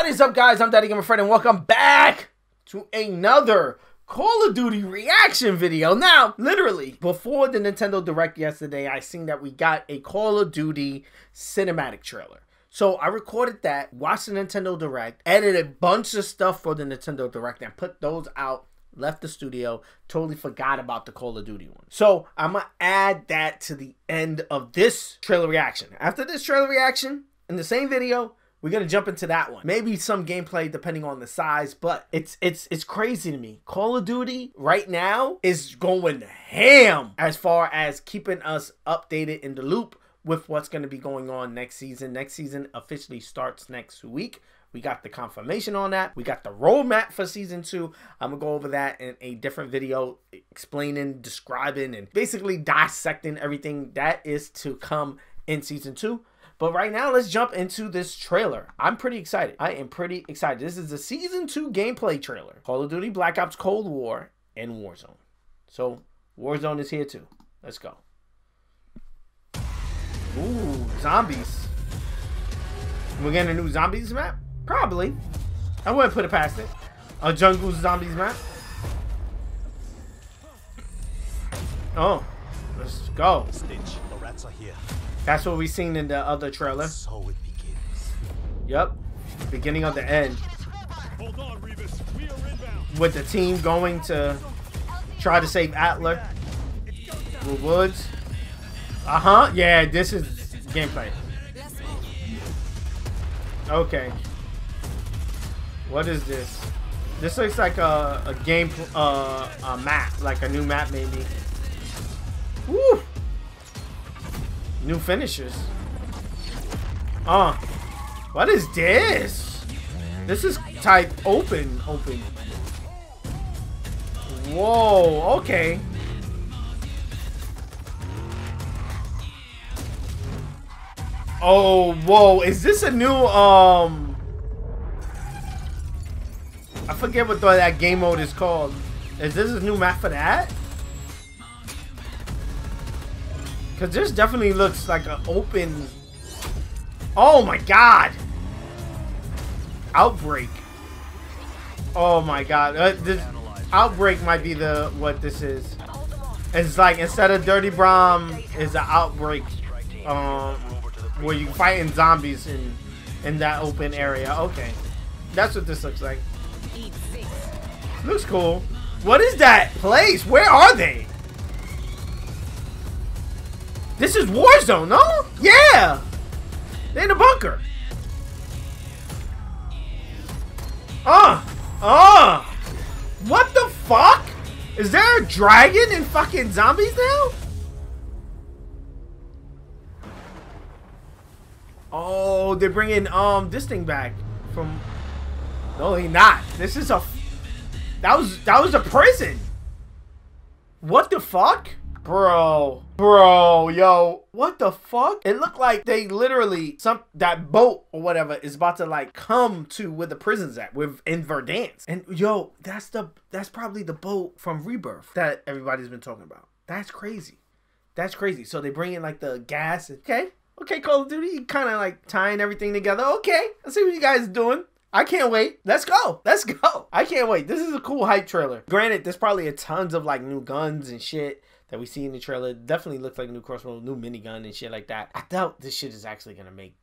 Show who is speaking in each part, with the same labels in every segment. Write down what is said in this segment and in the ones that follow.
Speaker 1: What is up, guys? I'm Daddy Gamer Fred, and welcome back to another Call of Duty reaction video. Now, literally, before the Nintendo Direct yesterday, I seen that we got a Call of Duty cinematic trailer. So I recorded that, watched the Nintendo Direct, edited a bunch of stuff for the Nintendo Direct, and put those out left the studio, totally forgot about the Call of Duty one. So I'm gonna add that to the end of this trailer reaction. After this trailer reaction, in the same video, we're gonna jump into that one. Maybe some gameplay depending on the size, but it's it's it's crazy to me. Call of Duty right now is going ham as far as keeping us updated in the loop with what's gonna be going on next season. Next season officially starts next week. We got the confirmation on that. We got the roadmap for season two. I'm gonna go over that in a different video, explaining, describing, and basically dissecting everything that is to come in season two. But right now, let's jump into this trailer. I'm pretty excited. I am pretty excited. This is the season two gameplay trailer. Call of Duty Black Ops Cold War and Warzone. So Warzone is here too. Let's go. Ooh, zombies. We're getting a new zombies map? Probably. I wouldn't put it past it. A jungle zombies map. Oh, let's go.
Speaker 2: Stitch, the are here.
Speaker 1: That's what we seen in the other trailer.
Speaker 2: So it begins.
Speaker 1: Yep. Beginning of the end.
Speaker 2: Hold on, Revis. We are inbound.
Speaker 1: With the team going to try to save Adler. With Woods. Uh-huh. Yeah, this is gameplay. Okay. What is this? This looks like a, a game, uh, a map, like a new map maybe. Woo! New finishers. Uh, what is this? This is type open, open. Whoa, okay. Oh, whoa, is this a new, um... I forget what that game mode is called. Is this a new map for that? Because this definitely looks like an open... Oh my god! Outbreak. Oh my god. Uh, this Outbreak might be the what this is. It's like instead of Dirty Bomb, is an Outbreak. Um, where you fighting zombies in in that open area. Okay. That's what this looks like. Looks cool. What is that place? Where are they? This is Warzone, no? Yeah! They're in a bunker. Uh! Uh! What the fuck? Is there a dragon and fucking zombies now? Oh, they're bringing um this thing back from. No, he not. This is a. That was that was a prison. What the fuck? Bro, bro, yo, what the fuck? It looked like they literally some that boat or whatever is about to like come to where the prison's at with in Verdansk. And yo, that's the that's probably the boat from Rebirth that everybody's been talking about. That's crazy. That's crazy. So they bring in like the gas. Okay, okay, Call of Duty, kind of like tying everything together. Okay, I see what you guys doing. I can't wait. Let's go. Let's go. I can't wait. This is a cool hype trailer. Granted, there's probably a tons of like new guns and shit that we see in the trailer. Definitely looks like a new crossbow, new minigun and shit like that. I doubt this shit is actually gonna make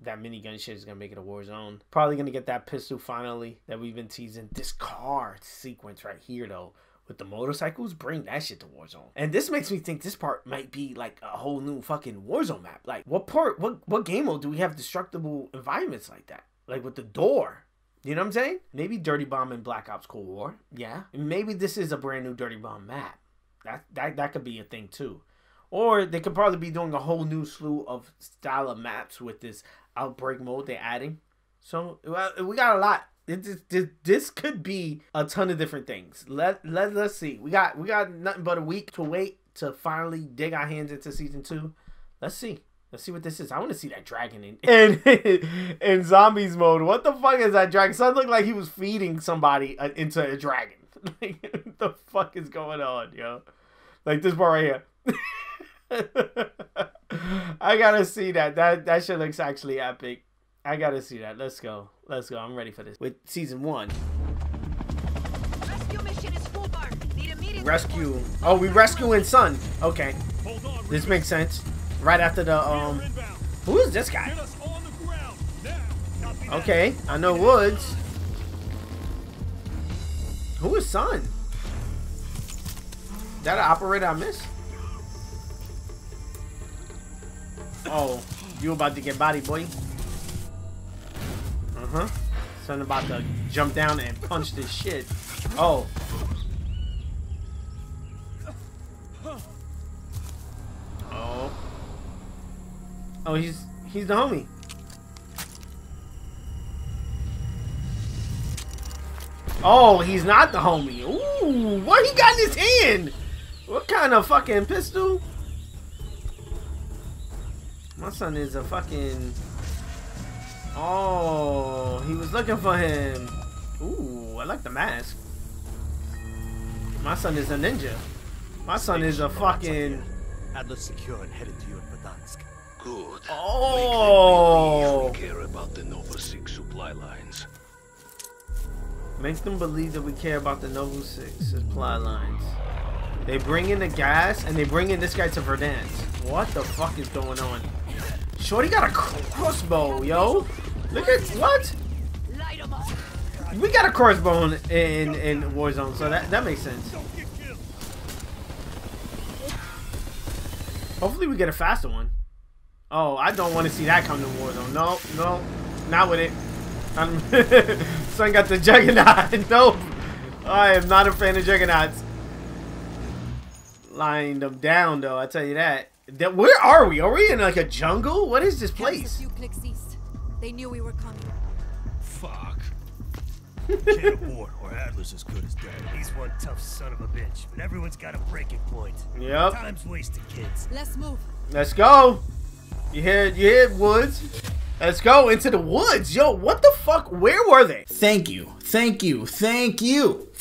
Speaker 1: that minigun shit is gonna make it a war zone. Probably gonna get that pistol finally that we've been teasing. This car sequence right here though. With the motorcycles, bring that shit to Warzone. And this makes me think this part might be like a whole new fucking Warzone map. Like, what part, what what game mode do we have destructible environments like that? Like with the door. You know what I'm saying? Maybe Dirty Bomb and Black Ops Cold War. Yeah. Maybe this is a brand new Dirty Bomb map. That that that could be a thing too. Or they could probably be doing a whole new slew of style of maps with this outbreak mode they're adding. So well, we got a lot. It, this, this could be a ton of different things. Let let let's see. We got we got nothing but a week to wait to finally dig our hands into season two. Let's see. Let's see what this is. I want to see that dragon in in, in zombies mode. What the fuck is that dragon? So it looked like he was feeding somebody uh, into a dragon. like, what the fuck is going on, yo? Like this part right here. I gotta see that. That that shit looks actually epic. I gotta see that. Let's go. Let's go. I'm ready for this. With season one.
Speaker 3: Rescue mission is full bar. Need immediate
Speaker 1: Rescue. Oh, we rescuing Sun. Okay.
Speaker 2: Hold on,
Speaker 1: This makes sense. Right after the, um... Who is this guy? Okay, I know Woods. Who is Son? That an operator I missed? Oh, you about to get body, boy. Uh-huh. Son about to jump down and punch this shit. Oh. Oh, he's he's the homie. Oh, he's not the homie. Ooh, what he got in his hand? What kind of fucking pistol? My son is a fucking. Oh, he was looking for him. Ooh, I like the mask. My son is a ninja. My son is a fucking.
Speaker 2: Adler's secure and headed to you in Verdansk.
Speaker 4: Good.
Speaker 1: Oh.
Speaker 4: We care about the Nova 6 supply lines.
Speaker 1: Make them believe that we care about the Nova 6 supply lines. They bring in the gas and they bring in this guy to Verdansk. What the fuck is going on? Shorty got a crossbow, yo. Look at what?
Speaker 3: Light 'em up.
Speaker 1: We got a crossbow in in, in Warzone, so that that makes sense.
Speaker 2: Don't get killed.
Speaker 1: Hopefully we get a faster one. Oh, I don't want to see that come to Warzone. No, no, not with it. I'm Son got the Juggernaut. nope. I am not a fan of Juggernauts. Lying them down, though, I tell you that. that. Where are we? Are we in like a jungle? What is this
Speaker 3: Just a
Speaker 1: place?
Speaker 3: few clicks east. They knew we were coming.
Speaker 2: Fuck. Get aboard, or Adler's as good as dead.
Speaker 5: He's one tough son of a bitch, but everyone's got a breaking point.
Speaker 1: Yep.
Speaker 5: Time's wasted, kids.
Speaker 3: Let's move.
Speaker 1: Let's go. You hear you hear woods? Let's go into the woods. Yo, what the fuck? Where were they? Thank you. Thank you. Thank you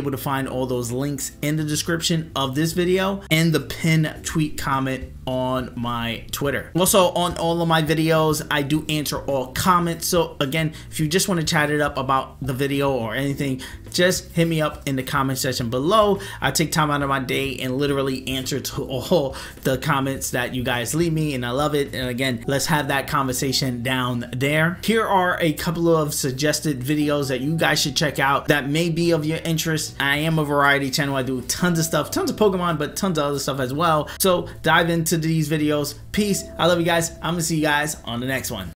Speaker 1: able to find all those links in the description of this video and the pin tweet comment on my Twitter. Also, on all of my videos, I do answer all comments. So, again, if you just want to chat it up about the video or anything, just hit me up in the comment section below. I take time out of my day and literally answer to all the comments that you guys leave me, and I love it. And again, let's have that conversation down there. Here are a couple of suggested videos that you guys should check out that may be of your interest. I am a variety channel. I do tons of stuff, tons of Pokemon, but tons of other stuff as well. So dive into these videos. Peace. I love you guys. I'm gonna see you guys on the next one.